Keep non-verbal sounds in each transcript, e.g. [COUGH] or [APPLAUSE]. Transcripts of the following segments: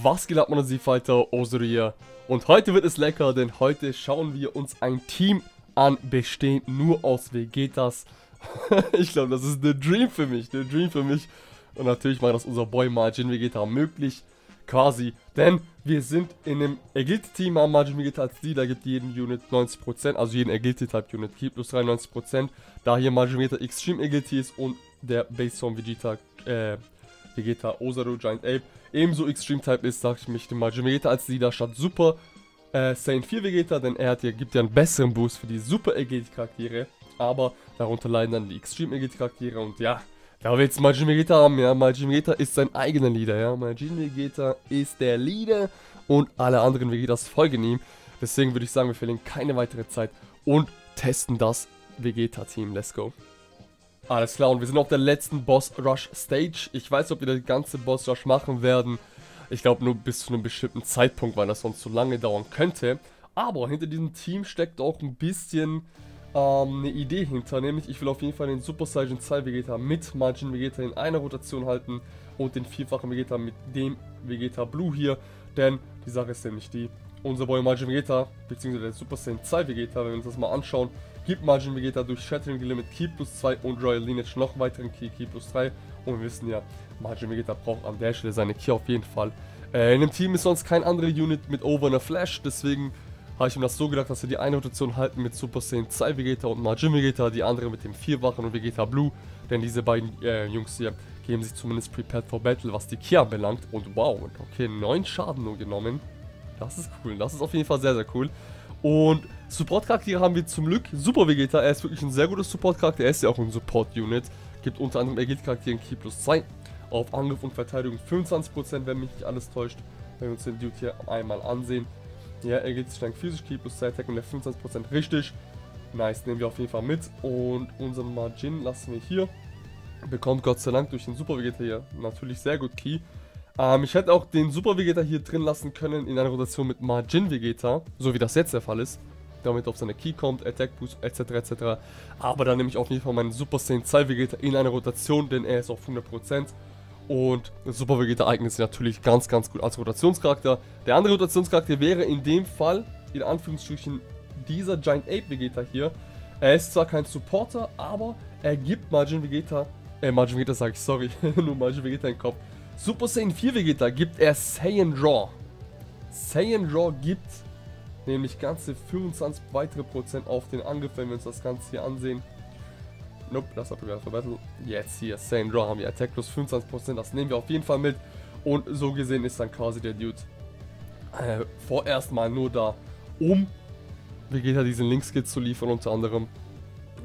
Was geht ab, meine Fighter, Osoro hier. Und heute wird es lecker, denn heute schauen wir uns ein Team an, bestehend nur aus Vegetas. [LAUGHS] ich glaube, das ist der Dream für mich, der Dream für mich. Und natürlich macht das unser Boy Margin Vegeta möglich, quasi. Denn wir sind in einem Agility-Team, haben Margin Vegeta als Leader, gibt jeden Unit 90%, also jeden Agility-Type-Unit, Key plus 93%. Da hier Margin Vegeta Extreme Agility ist und der Base Form Vegeta, äh, Vegeta Osaru Giant Ape ebenso Extreme Type ist, sage ich mich dem Majin Vegeta als Leader statt Super äh, Saiyan 4 Vegeta, denn er hat hier, gibt ja einen besseren Boost für die Super Agility Charaktere, aber darunter leiden dann die Extreme Agility Charaktere und ja, da wir jetzt Majin Vegeta haben, ja, Majin Vegeta ist sein eigener Leader, ja, Majin Vegeta ist der Leader und alle anderen Vegetas folgen ihm, deswegen würde ich sagen, wir verlieren keine weitere Zeit und testen das Vegeta-Team, let's go. Alles klar, und wir sind auf der letzten Boss Rush Stage. Ich weiß ob wir den ganzen Boss Rush machen werden. Ich glaube nur bis zu einem bestimmten Zeitpunkt, weil das sonst zu lange dauern könnte. Aber hinter diesem Team steckt auch ein bisschen ähm, eine Idee hinter. Nämlich, ich will auf jeden Fall den Super Saiyan 2 Vegeta mit Margin Vegeta in einer Rotation halten. Und den vierfachen Vegeta mit dem Vegeta Blue hier. Denn die Sache ist nämlich die, unser Boy Margin Vegeta, beziehungsweise der Super Saiyan 2 Vegeta, wenn wir uns das mal anschauen, gibt Margin Vegeta durch Shattering Limit Key plus 2 und Royal Lineage noch weiteren Key, Key plus 3. Und wir wissen ja, Margin Vegeta braucht an der Stelle seine Key auf jeden Fall. Äh, in dem Team ist sonst kein anderer Unit mit Over einer Flash, deswegen habe ich mir das so gedacht, dass wir die eine Rotation halten mit Super Saiyan 2 Vegeta und Margin Vegeta, die andere mit dem 4-Wachen und Vegeta Blue, denn diese beiden äh, Jungs hier geben sich zumindest prepared for battle, was die Key anbelangt. Und wow, okay, 9 Schaden nur genommen. Das ist cool, das ist auf jeden Fall sehr, sehr cool. Und Support-Charaktere haben wir zum Glück. Super Vegeta, er ist wirklich ein sehr guter Support-Charakter. Er ist ja auch ein Support-Unit. Gibt unter anderem Agility-Charakteren Key plus 2. Auf Angriff und Verteidigung 25%, wenn mich nicht alles täuscht. Wenn wir uns den Dude hier einmal ansehen. Ja, Agility steigt physisch, Key plus 2 Attack und der 25% richtig. Nice, nehmen wir auf jeden Fall mit. Und unseren Margin lassen wir hier. Bekommt Gott sei Dank durch den Super Vegeta hier natürlich sehr gut Key. Ähm, ich hätte auch den Super Vegeta hier drin lassen können in einer Rotation mit Margin Vegeta, so wie das jetzt der Fall ist. Damit auf seine Key kommt, Attack Boost etc. etc. Aber dann nehme ich auf jeden Fall meinen Super Saiyan 2 Vegeta in einer Rotation, denn er ist auf 100%. Und Super Vegeta eignet sich natürlich ganz, ganz gut als Rotationscharakter. Der andere Rotationscharakter wäre in dem Fall, in Anführungsstrichen, dieser Giant Ape Vegeta hier. Er ist zwar kein Supporter, aber er gibt Margin Vegeta, äh, Margin Vegeta sage ich, sorry, [LAUGHS] nur Margin Vegeta den Kopf, Super Saiyan 4 Vegeta gibt er Saiyan Raw. Saiyan Raw gibt nämlich ganze 25 weitere Prozent auf den Angriff, wenn wir uns das Ganze hier ansehen. Nope, das hat wir verbessert. Jetzt hier, Saiyan Raw haben wir Attack plus 25%, das nehmen wir auf jeden Fall mit. Und so gesehen ist dann quasi der Dude äh, vorerst mal nur da, um Vegeta diesen Linkskit zu liefern, unter anderem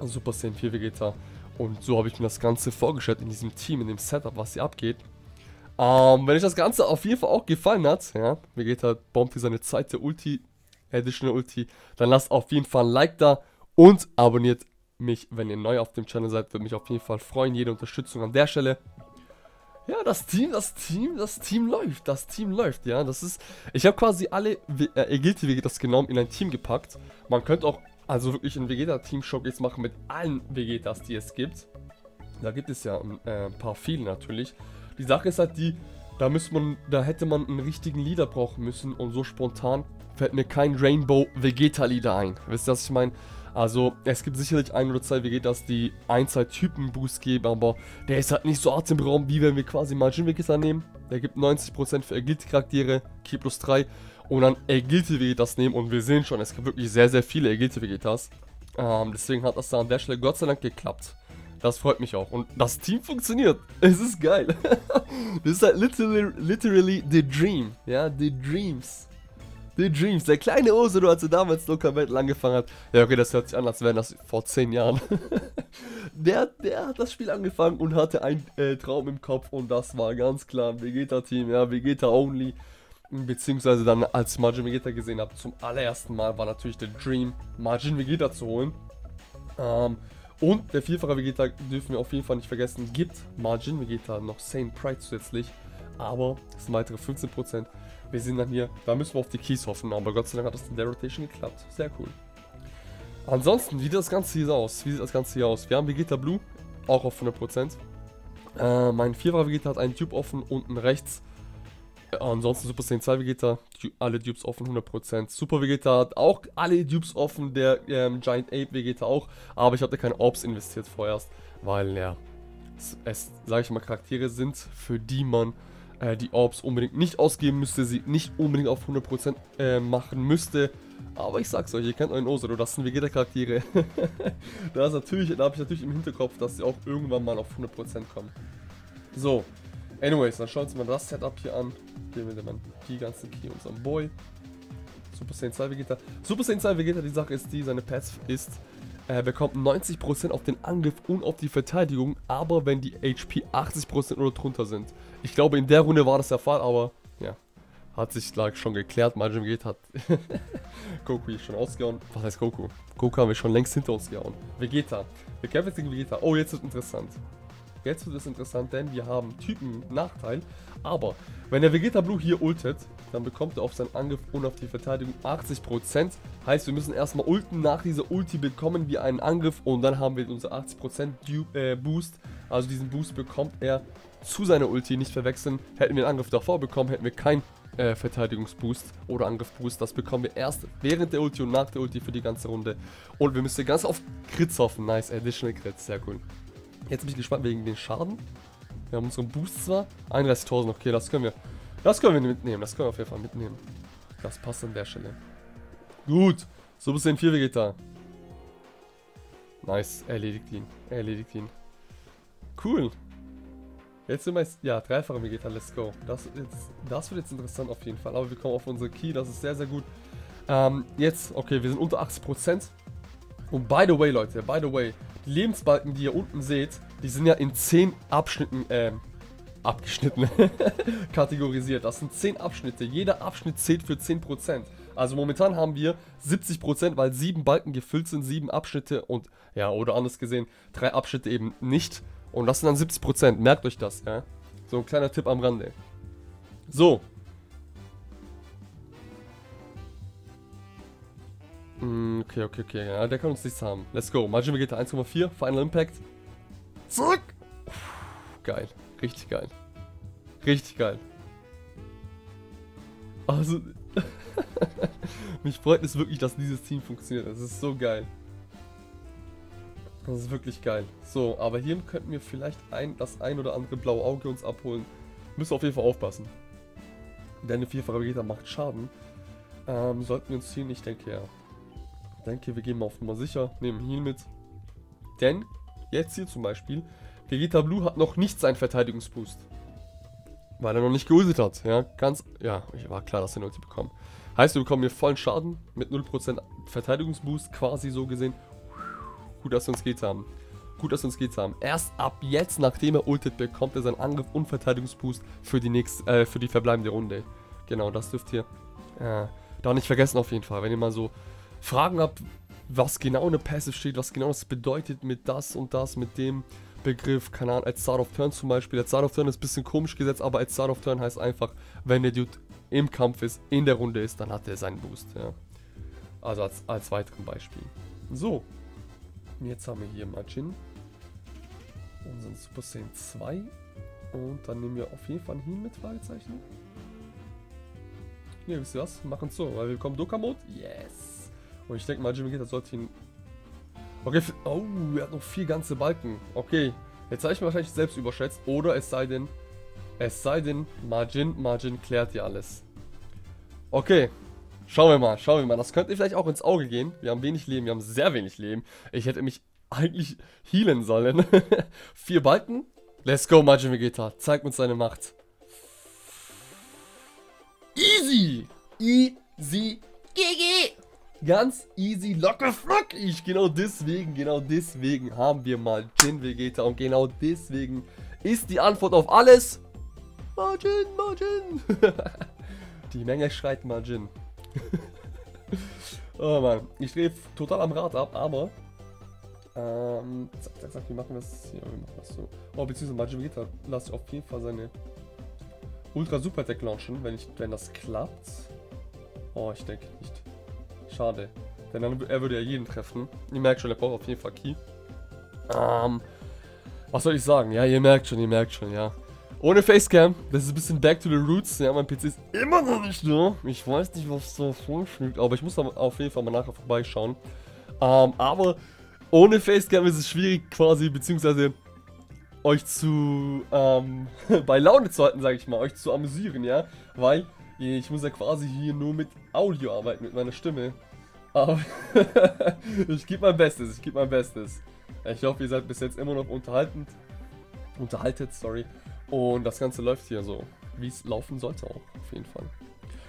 Super Saiyan 4 Vegeta. Und so habe ich mir das Ganze vorgestellt in diesem Team, in dem Setup, was hier abgeht. Ähm, wenn euch das Ganze auf jeden Fall auch gefallen hat, ja, Vegeta bombt hier seine zweite Ulti, Additional Ulti, dann lasst auf jeden Fall ein Like da und abonniert mich, wenn ihr neu auf dem Channel seid, würde mich auf jeden Fall freuen, jede Unterstützung an der Stelle. Ja, das Team, das Team, das Team läuft, das Team läuft, ja, das ist, ich habe quasi alle äh, Agility Vegetas genommen, in ein Team gepackt. Man könnte auch, also wirklich ein Vegeta-Team-Showcase machen mit allen Vegetas, die es gibt. Da gibt es ja äh, ein paar viele natürlich. Die Sache ist halt die, da müsste man, da hätte man einen richtigen Leader brauchen müssen und so spontan fällt mir kein Rainbow Vegeta Leader ein. Wisst ihr, was ich meine? Also, es gibt sicherlich ein oder zwei Vegetas, die ein, zwei Typen Boost geben, aber der ist halt nicht so atemberaubend, wie wenn wir quasi Majin Vegeta nehmen. Der gibt 90% für Agility Charaktere, Ki plus 3 und dann Agility Vegetas nehmen und wir sehen schon, es gibt wirklich sehr, sehr viele Agility Vegetas. Ähm, deswegen hat das da an der Stelle Gott sei Dank geklappt. Das freut mich auch. Und das Team funktioniert. Es ist geil. [LAUGHS] das ist halt literally, literally the dream. Ja, the dreams. The Dreams. Der kleine Osoro, als er damals Local Battle angefangen hat. Ja, okay, das hört sich an, als wären das vor 10 Jahren. [LAUGHS] der, der hat das Spiel angefangen und hatte einen äh, Traum im Kopf. Und das war ganz klar Vegeta-Team. Ja, Vegeta Only. Beziehungsweise dann, als Majin Vegeta gesehen habe, zum allerersten Mal war natürlich der Dream, Majin Vegeta zu holen. Ähm, und der vierfache Vegeta, dürfen wir auf jeden Fall nicht vergessen, gibt Margin Vegeta noch Sane Pride zusätzlich. Aber das sind weitere 15%. Wir sind dann hier, da müssen wir auf die Keys hoffen, aber Gott sei Dank hat das in der Rotation geklappt. Sehr cool. Ansonsten, wie sieht das Ganze hier aus? Wie sieht das Ganze hier aus? Wir haben Vegeta Blue, auch auf 100%. Äh, mein vierfacher Vegeta hat einen Tube offen, unten rechts. Ansonsten Super Saiyan 2 Vegeta, alle Dupes offen 100%. Super Vegeta hat auch alle Dupes offen, der ähm, Giant Ape Vegeta auch. Aber ich hatte keine Orbs investiert vorerst, weil ja, es, es sage ich mal, Charaktere sind, für die man äh, die Orbs unbedingt nicht ausgeben müsste, sie nicht unbedingt auf 100% äh, machen müsste. Aber ich sag's euch, ihr kennt euren Osoro, das sind Vegeta-Charaktere. [LAUGHS] da da habe ich natürlich im Hinterkopf, dass sie auch irgendwann mal auf 100% kommen. So, anyways, dann schauen wir uns mal das Setup hier an. Geben wir dann die ganzen Key unserem Boy. Super Saiyan 2 Vegeta. Super Saiyan 2 Vegeta, die Sache ist die, seine Passive ist, er bekommt 90% auf den Angriff und auf die Verteidigung, aber wenn die HP 80% oder drunter sind. Ich glaube, in der Runde war das der Fall, aber ja, hat sich like, schon geklärt. Majin Vegeta hat [LAUGHS] Goku hier schon ausgehauen. Was heißt Goku? Goku haben wir schon längst hinter uns gehauen. Vegeta. Wir kämpfen jetzt gegen Vegeta. Oh, jetzt wird interessant. Jetzt wird es interessant, denn wir haben Typen Nachteil. Aber wenn der Vegeta Blue hier ultet, dann bekommt er auf seinen Angriff und auf die Verteidigung 80%. Heißt, wir müssen erstmal ulten. Nach dieser Ulti bekommen wir einen Angriff und dann haben wir unser 80% Du äh, Boost. Also diesen Boost bekommt er zu seiner Ulti. Nicht verwechseln. Hätten wir den Angriff davor bekommen, hätten wir keinen äh, Verteidigungsboost oder Angriffboost. Das bekommen wir erst während der Ulti und nach der Ulti für die ganze Runde. Und wir müssen ganz auf Crits hoffen. Nice, Additional Crits, sehr cool. Jetzt bin ich gespannt wegen den Schaden. Wir haben unseren Boost zwar. 31.000, okay, das können wir. Das können wir mitnehmen, das können wir auf jeden Fall mitnehmen. Das passt an der Stelle. Gut, so bis in 4 Vegeta. Nice, erledigt ihn. Erledigt ihn. Cool. Jetzt sind wir jetzt, ja, dreifache Vegeta, let's go. Das, jetzt, das wird jetzt interessant auf jeden Fall. Aber wir kommen auf unsere Key, das ist sehr, sehr gut. Ähm, jetzt, okay, wir sind unter 80%. Und by the way, Leute, by the way, Lebensbalken, die ihr unten seht, die sind ja in 10 Abschnitten, ähm, abgeschnitten, [LAUGHS] kategorisiert. Das sind 10 Abschnitte. Jeder Abschnitt zählt für 10%. Also momentan haben wir 70%, weil 7 Balken gefüllt sind, 7 Abschnitte und, ja, oder anders gesehen, 3 Abschnitte eben nicht. Und das sind dann 70%. Merkt euch das, ja. So ein kleiner Tipp am Rande. So. Okay, okay, okay. Ja, der kann uns nichts haben. Let's go. Majin Vegeta 1,4. Final Impact. Zurück. Geil. Richtig geil. Richtig geil. Also. [LAUGHS] mich freut es wirklich, dass dieses Team funktioniert. Das ist so geil. Das ist wirklich geil. So, aber hier könnten wir vielleicht ein, das ein oder andere blaue Auge uns abholen. Müssen wir auf jeden Fall aufpassen. Denn eine vierfache Vegeta macht Schaden. Ähm, sollten wir uns ziehen? Ich denke ja. Denke, wir gehen mal auf Nummer sicher, nehmen Heal mit. Denn, jetzt hier zum Beispiel, Vegeta Blue hat noch nicht seinen Verteidigungsboost. Weil er noch nicht geultet hat, ja, ganz, ja, war klar, dass er eine Ulti bekommt. Heißt, wir bekommen hier vollen Schaden mit 0% Verteidigungsboost, quasi so gesehen. Gut, dass wir uns geht haben. Gut, dass wir uns geht haben. Erst ab jetzt, nachdem er ultet, bekommt er seinen Angriff und Verteidigungsboost für die nächste, äh, für die verbleibende Runde. Genau, das dürft ihr äh, da nicht vergessen auf jeden Fall. Wenn ihr mal so Fragen habt, was genau eine Passive steht, was genau das bedeutet mit das und das, mit dem Begriff, keine Ahnung, als Start of Turn zum Beispiel. Als Start of Turn ist ein bisschen komisch gesetzt, aber als Start of Turn heißt einfach, wenn der Dude im Kampf ist, in der Runde ist, dann hat er seinen Boost, ja. Also als, als weiteren Beispiel. So. Jetzt haben wir hier Majin. Unseren Super Saiyan 2. Und dann nehmen wir auf jeden Fall Heal mit, Fragezeichen. Ne, wisst ihr was? Machen so, weil wir kommen Doka-Mode. Yes! Und ich denke, Majin Vegeta sollte ihn... Okay, oh, er hat noch vier ganze Balken. Okay, jetzt habe ich mich wahrscheinlich selbst überschätzt. Oder es sei denn, es sei denn, Majin, Majin klärt hier alles. Okay, schauen wir mal, schauen wir mal. Das könnte vielleicht auch ins Auge gehen. Wir haben wenig Leben, wir haben sehr wenig Leben. Ich hätte mich eigentlich healen sollen. [LAUGHS] Vier Balken. Let's go, Majin Vegeta. Zeig uns deine Macht. Easy! Easy! GG! Ganz easy, locker flockig. Genau deswegen, genau deswegen haben wir mal Jin Vegeta. Und genau deswegen ist die Antwort auf alles Margin, Margin. [LAUGHS] die Menge schreit Margin. [LAUGHS] oh Mann, ich drehe total am Rad ab, aber ähm, zack, zack, zack, wir machen das hier, wir machen das so. Oh, beziehungsweise Majin Vegeta lasse ich auf jeden Fall seine Ultra Super Deck launchen, wenn, ich, wenn das klappt. Oh, ich denke nicht. Schade. Denn dann, er würde ja jeden treffen. Ihr merkt schon, er braucht auf jeden Fall Key. Ähm, was soll ich sagen? Ja, ihr merkt schon, ihr merkt schon, ja. Ohne Facecam. Das ist ein bisschen back to the roots. Ja, mein PC ist immer noch nicht da. Ich weiß nicht, was da vorschlägt, aber ich muss auf jeden Fall mal nachher vorbeischauen. Ähm, aber ohne Facecam ist es schwierig quasi, beziehungsweise euch zu, ähm, [LAUGHS] bei Laune zu halten, sage ich mal, euch zu amüsieren, ja. Weil ich muss ja quasi hier nur mit Audio arbeiten, mit meiner Stimme. Aber [LAUGHS] ich gebe mein Bestes, ich gebe mein Bestes. Ich hoffe, ihr seid bis jetzt immer noch unterhaltend. Unterhaltet, sorry. Und das Ganze läuft hier so, wie es laufen sollte auch, auf jeden Fall.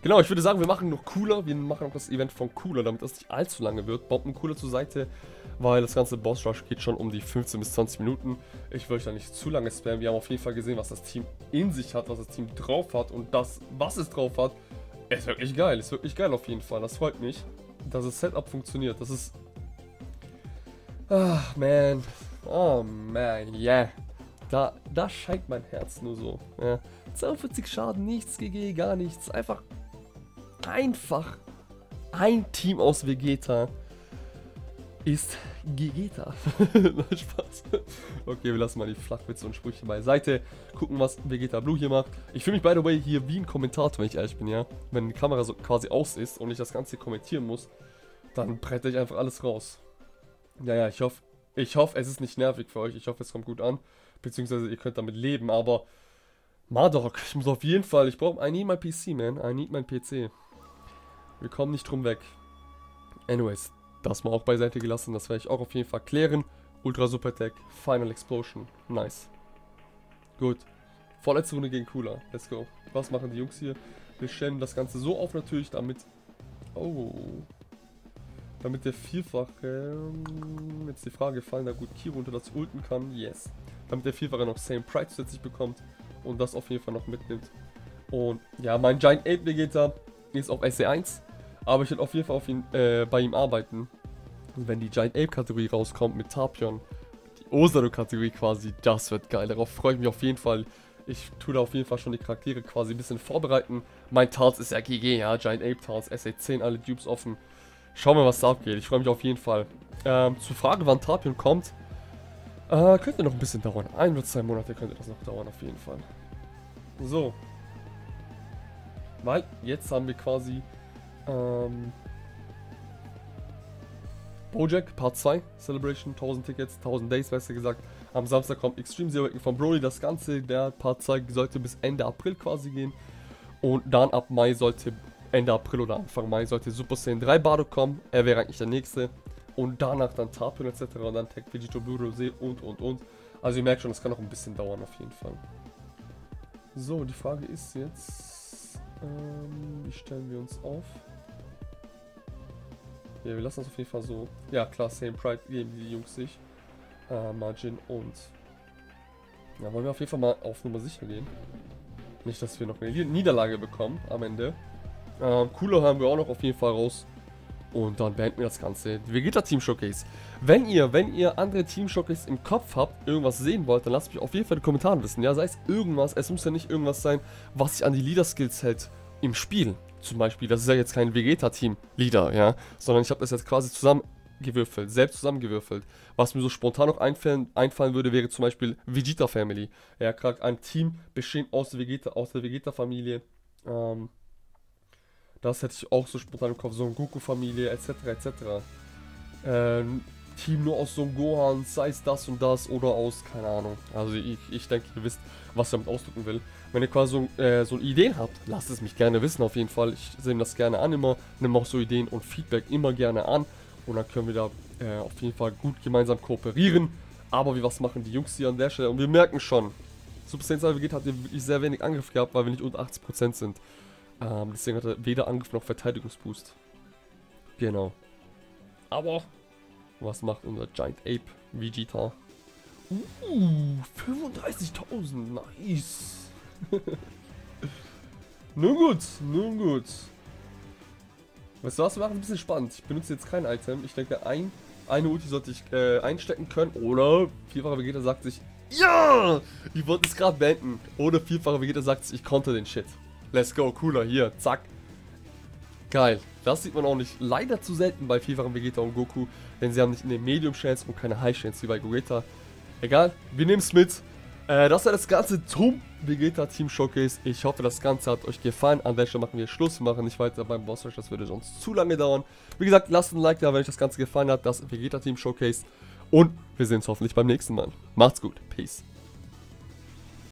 Genau, ich würde sagen, wir machen noch cooler. Wir machen auch das Event von cooler, damit das nicht allzu lange wird. Bomben cooler zur Seite, weil das ganze Boss Rush geht schon um die 15 bis 20 Minuten. Ich will euch da nicht zu lange spammen. Wir haben auf jeden Fall gesehen, was das Team in sich hat, was das Team drauf hat. Und das, was es drauf hat, ist wirklich geil. Ist wirklich geil auf jeden Fall. Das freut mich, dass das Setup funktioniert. Das ist... Ach, man. Oh, man, yeah. Da, da scheint mein Herz nur so. Ja. 42 Schaden, nichts GG, gar nichts. Einfach, einfach ein Team aus Vegeta ist Gegeta. [LAUGHS] Spaß. Okay, wir lassen mal die Flachwitze und Sprüche beiseite. Gucken, was Vegeta Blue hier macht. Ich fühle mich, by the way, hier wie ein Kommentator, wenn ich ehrlich bin, ja. Wenn die Kamera so quasi aus ist und ich das Ganze kommentieren muss, dann brette ich einfach alles raus. Ja, ja, ich hoffe, ich hoffe, es ist nicht nervig für euch. Ich hoffe, es kommt gut an beziehungsweise ihr könnt damit leben, aber Mardok, ich muss auf jeden Fall, ich brauche, I need my PC, man, I need mein PC. Wir kommen nicht drum weg. Anyways, das mal auch beiseite gelassen, das werde ich auch auf jeden Fall klären. Ultra Super Tech, Final Explosion, nice. Gut, vorletzte Runde gegen Cooler, let's go. Was machen die Jungs hier? Wir stellen das Ganze so auf natürlich, damit... Oh, damit der Vierfache... Jetzt die Frage, fallen da gut Kiro unter das Ulten kann? Yes damit der Vierfache noch Same Pride zusätzlich bekommt und das auf jeden Fall noch mitnimmt. Und ja, mein Giant Ape Vegeta ist auf SC1, aber ich werde auf jeden Fall auf ihn, äh, bei ihm arbeiten. Und wenn die Giant Ape Kategorie rauskommt mit Tapion, die Osaru Kategorie quasi, das wird geil. Darauf freue ich mich auf jeden Fall. Ich tue da auf jeden Fall schon die Charaktere quasi ein bisschen vorbereiten. Mein Tarz ist ja GG, ja, Giant Ape Tarz, SA10, alle Dupes offen. Schauen wir, was da abgeht. Ich freue mich auf jeden Fall. Ähm, zur Frage, wann Tapion kommt. Äh, könnte noch ein bisschen dauern. Ein oder zwei Monate könnte das noch dauern, auf jeden Fall. So. Weil jetzt haben wir quasi ähm, Bojack Part 2 Celebration, 1000 Tickets, 1000 Days, besser gesagt. Am Samstag kommt Extreme Zero von Broly. Das Ganze, der Part 2 sollte bis Ende April quasi gehen. Und dann ab Mai sollte, Ende April oder Anfang Mai sollte Super Saiyan 3 Bardo kommen. Er wäre eigentlich der nächste und danach dann Tapion etc. und dann Tech Vegito Blue Rosé und und und. Also ihr merkt schon, das kann noch ein bisschen dauern auf jeden Fall. So, die Frage ist jetzt, ähm, wie stellen wir uns auf? Ja, wir lassen das auf jeden Fall so. Ja, klar, Same Pride geben die Jungs sich. Äh, Margin und... Ja, wollen wir auf jeden Fall mal auf Nummer sicher gehen. Nicht, dass wir noch eine Niederlage bekommen am Ende. Ähm, Cooler haben wir auch noch auf jeden Fall raus. Und dann beenden wir das Ganze. Vegeta Team Showcase. Wenn ihr, wenn ihr andere Team Showcase im Kopf habt, irgendwas sehen wollt, dann lasst mich auf jeden Fall in den Kommentaren wissen. Ja, sei es irgendwas, es muss ja nicht irgendwas sein, was sich an die Leader-Skills hält im Spiel. Zum Beispiel, das ist ja jetzt kein Vegeta-Team-Leader, ja, sondern ich habe das jetzt quasi zusammengewürfelt, selbst zusammengewürfelt. Was mir so spontan noch einfallen, einfallen würde, wäre zum Beispiel Vegeta Family. Ja, gerade ein Team bestehend aus, Vegeta, aus der Vegeta-Familie. Ähm, das hätte ich auch so spontan im Kopf. So eine Goku-Familie, etc. etc. Ähm, Team nur aus so einem Gohan, sei es das und das oder aus, keine Ahnung. Also ich, ich denke, ihr wisst, was ich damit ausdrücken will. Wenn ihr quasi so, äh, so Ideen habt, lasst es mich gerne wissen auf jeden Fall. Ich sehe das gerne an immer, nehme auch so Ideen und Feedback immer gerne an. Und dann können wir da äh, auf jeden Fall gut gemeinsam kooperieren. Aber wie was machen die Jungs hier an der Stelle? Und wir merken schon, Super Saiyan Vegeta hat hier wirklich sehr wenig Angriff gehabt, weil wir nicht unter 80% sind. Ähm, deswegen hat er weder Angriff noch Verteidigungsboost. Genau. Aber, was macht unser Giant Ape Vegeta? Uh, 35.000, nice. [LAUGHS] nun gut, nun gut. Weißt du was, wir machen ein bisschen spannend. Ich benutze jetzt kein Item. Ich denke, ein, eine Ulti sollte ich äh, einstecken können. Oder vierfacher Vegeta sagt sich, ja! Ich wollte es gerade beenden. Oder vierfacher Vegeta sagt sich, ich konnte den Shit. Let's go, cooler, hier, zack. Geil. Das sieht man auch nicht leider zu selten bei vielfachen Vegeta und Goku, denn sie haben nicht in den Medium Chance und keine High Chance wie bei Gogeta. Egal, wir nehmen es mit. Äh, das war das Ganze zum Vegeta Team Showcase. Ich hoffe, das Ganze hat euch gefallen. An der Stelle machen wir Schluss. Wir machen nicht weiter beim Boss Rush. Das würde sonst zu lange dauern. Wie gesagt, lasst ein Like da, wenn euch das Ganze gefallen hat. Das Vegeta Team Showcase. Und wir sehen uns hoffentlich beim nächsten Mal. Macht's gut. Peace.